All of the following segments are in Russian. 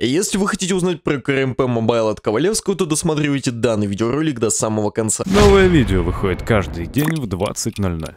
Если вы хотите узнать про КРМП Mobile от Ковалевского, то досматривайте данный видеоролик до самого конца. Новое видео выходит каждый день в 20.00.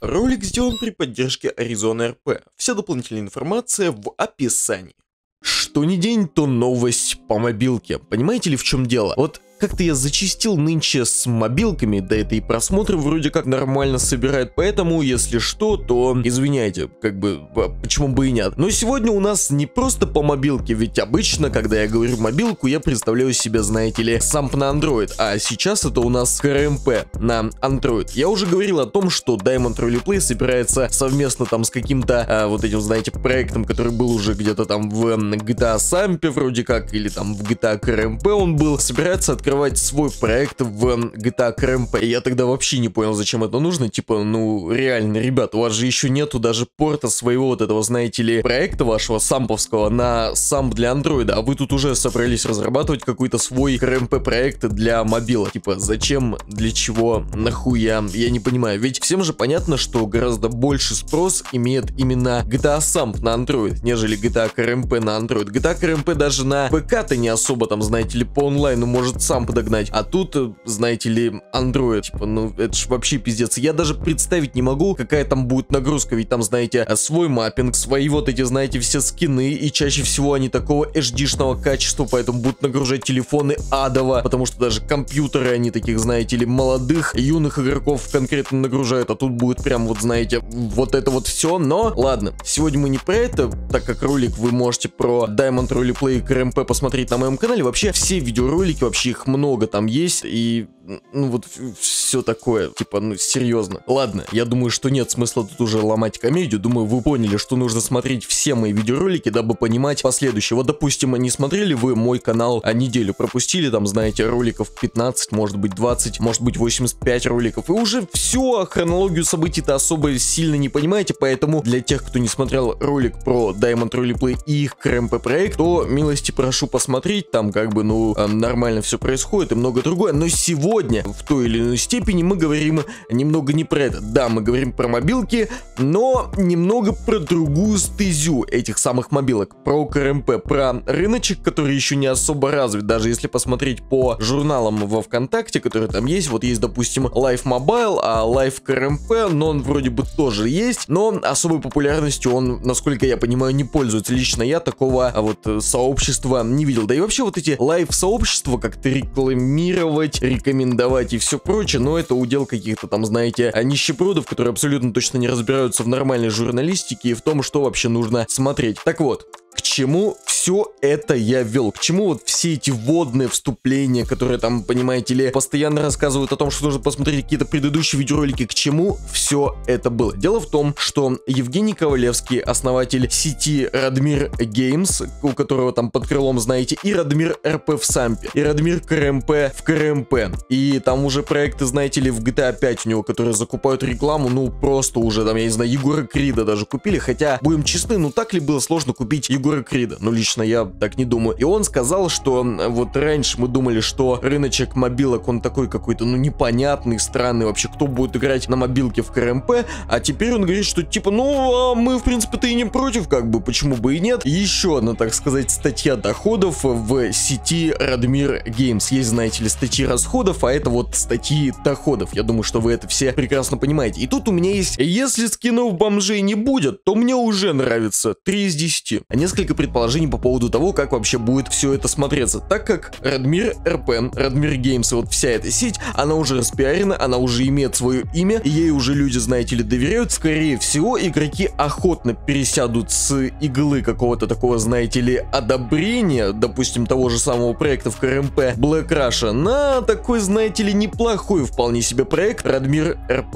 Ролик сделан при поддержке Arizona RP. Вся дополнительная информация в описании. Что ни день, то новость по мобилке. Понимаете ли в чем дело? Вот как-то я зачистил нынче с мобилками, да это и просмотры вроде как нормально собирает, поэтому, если что, то извиняйте, как бы, почему бы и нет. Но сегодня у нас не просто по мобилке, ведь обычно, когда я говорю мобилку, я представляю себе, знаете ли, самп на Android, а сейчас это у нас КРМП на Android. Я уже говорил о том, что Diamond Roleplay собирается совместно там с каким-то, а, вот этим, знаете, проектом, который был уже где-то там в GTA Сампе вроде как, или там в GTA КРМП он был, собирается от открывать свой проект в GTA CRMP. И я тогда вообще не понял, зачем это нужно. Типа, ну, реально, ребят, у вас же еще нету даже порта своего вот этого, знаете ли, проекта вашего самповского на сам для андроида, а вы тут уже собрались разрабатывать какой-то свой CRMP проект для мобила. Типа, зачем, для чего, нахуя, я не понимаю. Ведь всем же понятно, что гораздо больше спрос имеет именно GTA Samp на Android, нежели GTA CRMP на Android. GTA CRMP даже на ПК-то не особо там, знаете ли, по онлайну может сам сам подогнать. А тут, э, знаете ли, Android, типа, ну, это ж вообще пиздец. Я даже представить не могу, какая там будет нагрузка, ведь там, знаете, свой маппинг, свои вот эти, знаете, все скины, и чаще всего они такого HD-шного качества, поэтому будут нагружать телефоны адово, потому что даже компьютеры, они таких, знаете ли, молодых, юных игроков конкретно нагружают, а тут будет прям, вот, знаете, вот это вот все, но, ладно, сегодня мы не про это, так как ролик вы можете про Diamond Roleplay КРМП посмотреть на моем канале, вообще все видеоролики, вообще их много там есть, и ну вот все такое, типа, ну серьезно. Ладно, я думаю, что нет смысла тут уже ломать комедию, думаю, вы поняли, что нужно смотреть все мои видеоролики, дабы понимать последующее. Вот, допустим, не смотрели вы мой канал, а неделю пропустили, там, знаете, роликов 15, может быть 20, может быть 85 роликов, и уже все, хронологию событий-то особо сильно не понимаете, поэтому для тех, кто не смотрел ролик про Diamond Roleplay и их КРМП проект, то милости прошу посмотреть, там как бы, ну, э, нормально все происходит и много другое, но сегодня в той или иной степени мы говорим немного не про это. Да, мы говорим про мобилки, но немного про другую стезю этих самых мобилок. Про КРМП, про рыночек, который еще не особо развит. Даже если посмотреть по журналам во ВКонтакте, которые там есть, вот есть, допустим, Life Mobile, а Life КРМП, но он вроде бы тоже есть, но особой популярностью он, насколько я понимаю, не пользуется. Лично я такого а вот э, сообщества не видел. Да и вообще вот эти лайв-сообщества как-то рекламировать, рекомендовать и все прочее, но это удел каких-то там, знаете, нищебродов, которые абсолютно точно не разбираются в нормальной журналистике и в том, что вообще нужно смотреть. Так вот, к чему все это я вел, к чему вот все эти водные вступления, которые там, понимаете ли, постоянно рассказывают о том, что нужно посмотреть какие-то предыдущие видеоролики, к чему все это было. Дело в том, что Евгений Ковалевский, основатель сети Радмир Games, у которого там под крылом, знаете, и Радмир РП в Сампе, и Радмир КРМП в КРМП, и там уже проекты, знаете ли, в GTA 5 у него, которые закупают рекламу, ну просто уже там, я не знаю, Егора Крида даже купили, хотя, будем честны, ну так ли было сложно купить Егора Крида. Ну, лично я так не думаю. И он сказал, что вот раньше мы думали, что рыночек мобилок, он такой какой-то, ну, непонятный, странный вообще, кто будет играть на мобилке в КРМП, а теперь он говорит, что типа, ну, а мы, в принципе-то и не против, как бы, почему бы и нет. еще одна, так сказать, статья доходов в сети Радмир Games. Есть, знаете ли, статьи расходов, а это вот статьи доходов. Я думаю, что вы это все прекрасно понимаете. И тут у меня есть, если скинов бомжей не будет, то мне уже нравится 3 из 10. А несколько предположений по того, как вообще будет все это смотреться, так как Радмир РП, Радмир и вот вся эта сеть, она уже распиарена, она уже имеет свое имя, ей уже люди, знаете ли, доверяют, скорее всего, игроки охотно пересядут с иглы какого-то такого, знаете ли, одобрения, допустим, того же самого проекта в КРМП Black Russia, на такой, знаете ли, неплохой вполне себе проект. Радмир RP,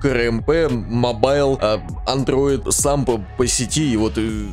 CRMP, Mobile, а, Android, сам по, по сети, и вот э,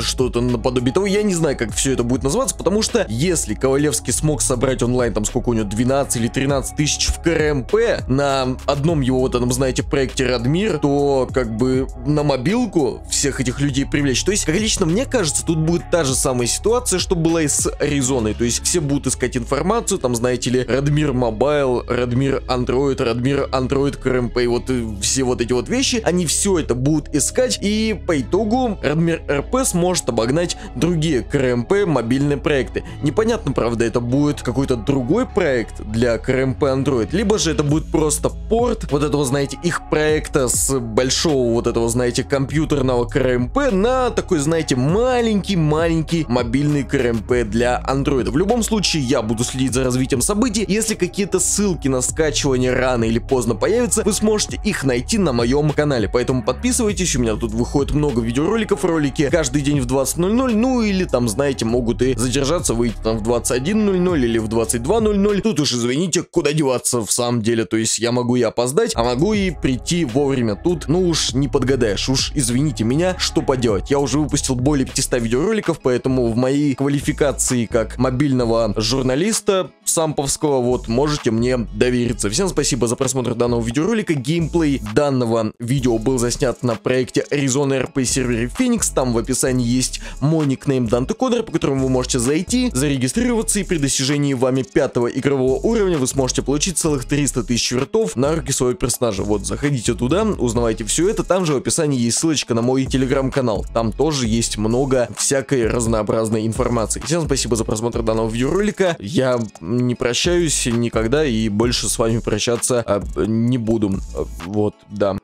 что-то наподобие того. Я не знаю, как все это будет называться, потому что если Ковалевский смог собрать онлайн, там сколько у него, 12 или 13 тысяч в CRMP на одном его вот этом, знаете, проекте Радмир, то как бы на мобилку всех этих людей привлечь. То есть, как лично мне кажется, тут будет та же самая ситуация, что была и с Аризоной. То есть все будут искать информацию, там, знаете ли, Радмир Mobile, Радмир Android, Радмир Android CRMP, и вот все вот эти вот вещи, они все это будут искать, и по итогу Радмир РП сможет обогнать другие КРМП мобильные проекты. Непонятно, правда, это будет какой-то другой проект для КРМП Android, либо же это будет просто порт вот этого, знаете, их проекта с большого вот этого, знаете, компьютерного КРМП на такой, знаете, маленький-маленький мобильный КРМП для Android. В любом случае, я буду следить за развитием событий. Если какие-то ссылки на скачивание рано или поздно появятся, вы сможете их найти на моем канале. Поэтому подписывайтесь, у меня тут выходит много видеороликов, ролики каждый день в 20.00, ну или там, знаете, могут и задержаться, выйти там в 21.00 или в 22.00. Тут уж извините, куда деваться в самом деле, то есть я могу и опоздать, а могу и прийти вовремя. Тут, ну уж не подгадаешь, уж извините меня, что поделать. Я уже выпустил более 500 видеороликов, поэтому в моей квалификации как мобильного журналиста самповского, вот, можете мне довериться. Всем спасибо за просмотр данного видеоролика. Геймплей данного видео был заснят на проекте Arizona RP сервере Phoenix. Там в описании есть мой никнейм Данте Кодер, по которому вы можете зайти, зарегистрироваться и при достижении вами пятого игрового уровня вы сможете получить целых 300 тысяч вертов на руки своего персонажа. Вот, заходите туда, узнавайте все это. Там же в описании есть ссылочка на мой телеграм-канал. Там тоже есть много всякой разнообразной информации. Всем спасибо за просмотр данного видеоролика. Я прощаюсь никогда и больше с вами прощаться э, не буду. Вот, да.